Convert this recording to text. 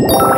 you.